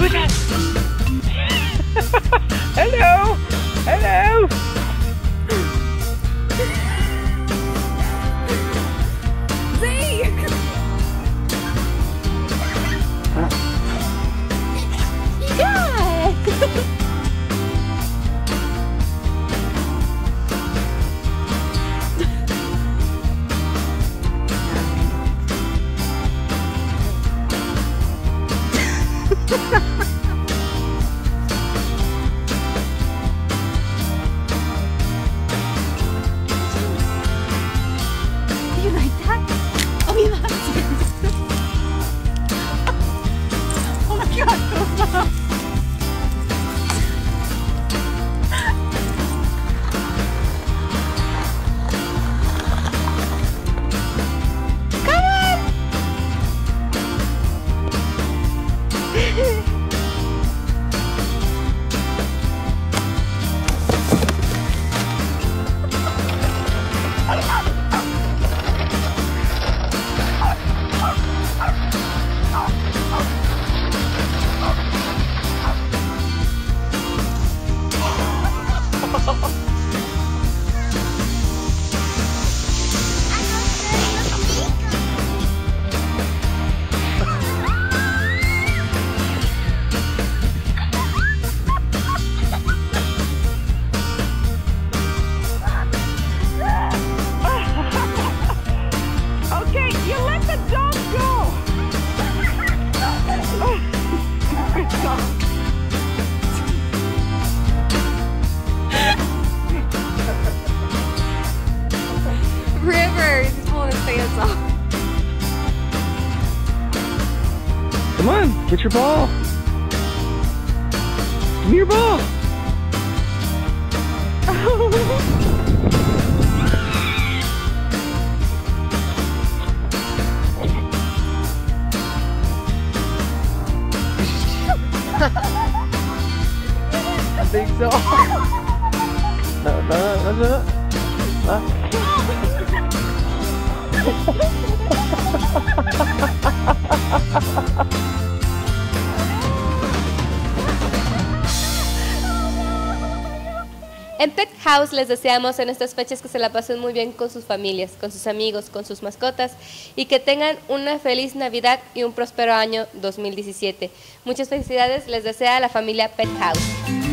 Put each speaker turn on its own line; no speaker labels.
Who's that?
He's pulling off.
Come on, get your ball. Give me your ball. I think so. Uh, uh, uh,
En Pet House les deseamos en estas fechas que se la pasen muy bien con sus familias, con sus amigos, con sus mascotas y que tengan una feliz Navidad y un próspero año 2017. Muchas felicidades les desea la familia Pet House.